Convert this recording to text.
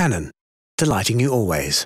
Canon, delighting you always.